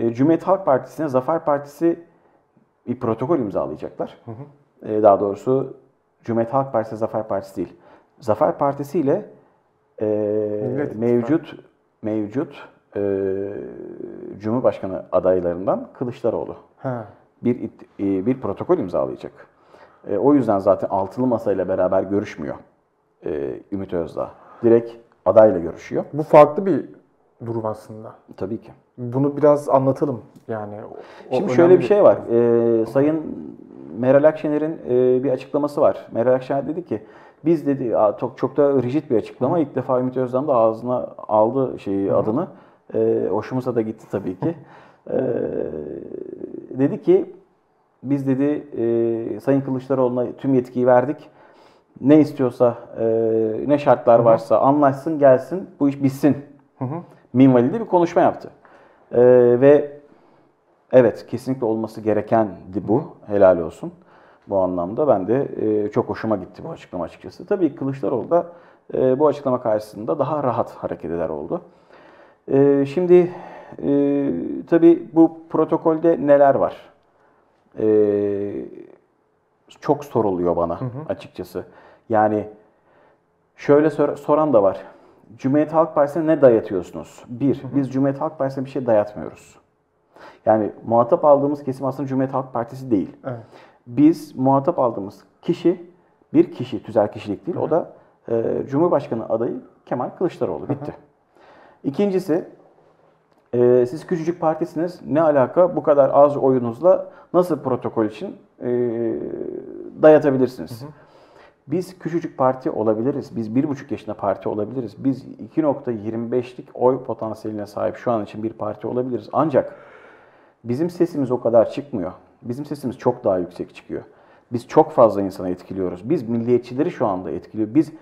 e, Cumhuriyet Halk Partisi'ne Zafer Partisi bir protokol imzalayacaklar. E, daha doğrusu Cumhuriyet Halk Partisi Zafer Partisi değil. Zafer Partisi ile e, Millet mevcut mevcut e, Cumhurbaşkanı adaylarından Kılıçdaroğlu Ha. bir it- e, bir protokol imzalayacak. E, o yüzden zaten altılı masayla beraber görüşmüyor e, Ümit Özdağ. Direkt adayla görüşüyor. Bu farklı bir durum aslında. Tabii ki. Bunu biraz anlatalım yani. o- Şimdi şöyle bir şey var. Ee, Sayın Meral Akşener'in e, bir açıklaması var. Meral Akşener dedi ki biz dedi çok çok da rigid bir açıklama. İlk defa Ümit Özdağ da ağzına aldı şeyi adını. Ee, hoşumuza da gitti tabii ki. Ee, dedi ki biz dedi e, Sayın Kılıçdaroğlu'na tüm yetkiyi verdik. Ne istiyorsa, e, ne şartlar varsa anlaşsın, gelsin, bu iş bitsin. Minvalinde bir konuşma yaptı. Ee, ve Evet, kesinlikle olması gerekendi bu. Helal olsun. Bu anlamda ben de e, çok hoşuma gitti bu açıklama açıkçası. Tabii Kılıçdaroğlu da e, bu açıklama karşısında daha rahat hareket eder oldu. E, şimdi e, tabii bu protokolde neler var? E, çok soruluyor bana açıkçası. Yani şöyle sor- soran da var. Cumhuriyet Halk Partisi'ne ne dayatıyorsunuz? Bir, biz Cumhuriyet Halk Partisi'ne bir şey dayatmıyoruz. Yani muhatap aldığımız kesim aslında Cumhuriyet Halk Partisi değil. Evet. Biz muhatap aldığımız kişi bir kişi, tüzel kişilik değil. O da e, Cumhurbaşkanı adayı Kemal Kılıçdaroğlu. Bitti. İkincisi, e, siz küçücük partisiniz. Ne alaka bu kadar az oyunuzla nasıl protokol için e, dayatabilirsiniz? Biz küçücük parti olabiliriz. Biz bir buçuk yaşında parti olabiliriz. Biz 2.25'lik oy potansiyeline sahip şu an için bir parti olabiliriz. Ancak bizim sesimiz o kadar çıkmıyor. Bizim sesimiz çok daha yüksek çıkıyor. Biz çok fazla insana etkiliyoruz. Biz milliyetçileri şu anda etkiliyor. Biz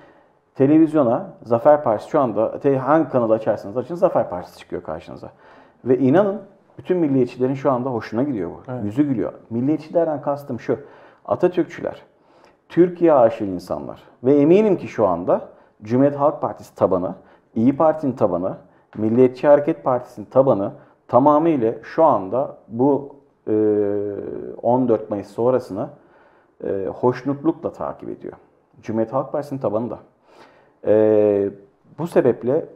televizyona Zafer Partisi şu anda hangi kanalı açarsanız açın Zafer Partisi çıkıyor karşınıza. Ve inanın bütün milliyetçilerin şu anda hoşuna gidiyor bu. Yüzü gülüyor. Milliyetçilerden kastım şu. Atatürkçüler, Türkiye aşığı insanlar ve eminim ki şu anda Cumhuriyet Halk Partisi tabanı, İyi Parti'nin tabanı, Milliyetçi Hareket Partisi'nin tabanı tamamıyla şu anda bu e, 14 Mayıs sonrasını e, hoşnutlukla takip ediyor. Cumhuriyet Halk Partisi'nin tabanı da. E, bu sebeple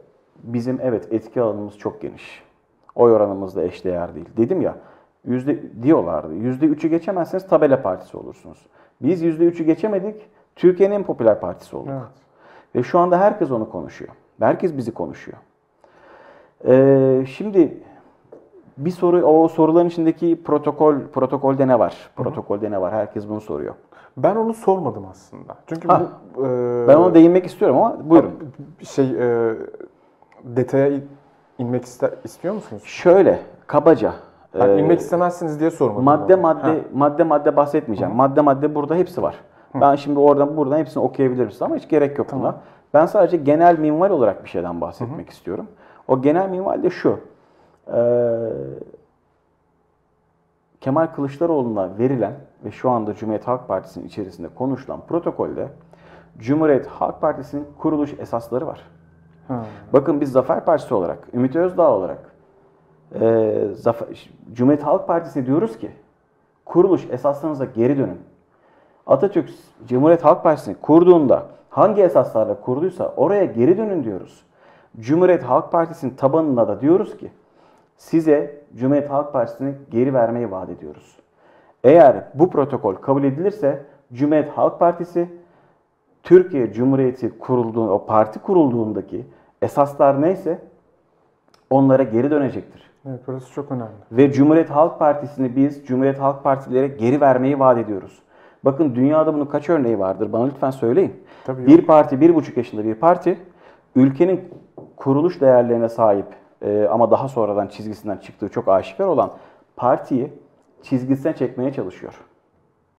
bizim evet etki alanımız çok geniş. Oy oranımız da eşdeğer değil. Dedim ya yüzde diyorlardı. Yüzde üçü geçemezseniz tabela partisi olursunuz. Biz yüzde üçü geçemedik. Türkiye'nin en popüler partisi olduk. Evet. Ve şu anda herkes onu konuşuyor. Herkes bizi konuşuyor. Ee, şimdi bir soru, o soruların içindeki protokol, protokolde ne var? Protokolde ne var? Herkes bunu soruyor. Ben onu sormadım aslında. Çünkü Ha. bu e, Ben ona değinmek istiyorum ama buyurun. şey e, detaya in- inmek ister, istiyor musunuz? Şöyle, kabaca. Ben e, inmek istemezsiniz diye sormadım. Madde arada. madde madde madde bahsetmeyeceğim. Madde madde burada hepsi var. Ben şimdi oradan buradan hepsini okuyabilirim size ama hiç gerek yok buna. Ben sadece genel minval olarak bir şeyden bahsetmek istiyorum. O genel minval de şu. Ee, Kemal Kılıçdaroğlu'na verilen ve şu anda Cumhuriyet Halk Partisi'nin içerisinde konuşulan protokolde Cumhuriyet Halk Partisi'nin kuruluş esasları var. Ha. Bakın biz Zafer Partisi olarak, Ümit Özdağ olarak e, Zafer, Cumhuriyet Halk Partisi diyoruz ki kuruluş esaslarınıza geri dönün. Atatürk Cumhuriyet Halk Partisi'ni kurduğunda hangi esaslarla kurduysa oraya geri dönün diyoruz. Cumhuriyet Halk Partisi'nin tabanına da diyoruz ki size Cumhuriyet Halk Partisi'ni geri vermeyi vaat ediyoruz. Eğer bu protokol kabul edilirse Cumhuriyet Halk Partisi Türkiye Cumhuriyeti kurulduğu, o parti kurulduğundaki esaslar neyse onlara geri dönecektir. Evet, burası çok önemli. Ve Cumhuriyet Halk Partisi'ni biz Cumhuriyet Halk Partilere geri vermeyi vaat ediyoruz. Bakın dünyada bunun kaç örneği vardır? Bana lütfen söyleyin. Tabii bir parti, bir buçuk yaşında bir parti ülkenin kuruluş değerlerine sahip e, ama daha sonradan çizgisinden çıktığı çok aşikar olan partiyi çizgisine çekmeye çalışıyor.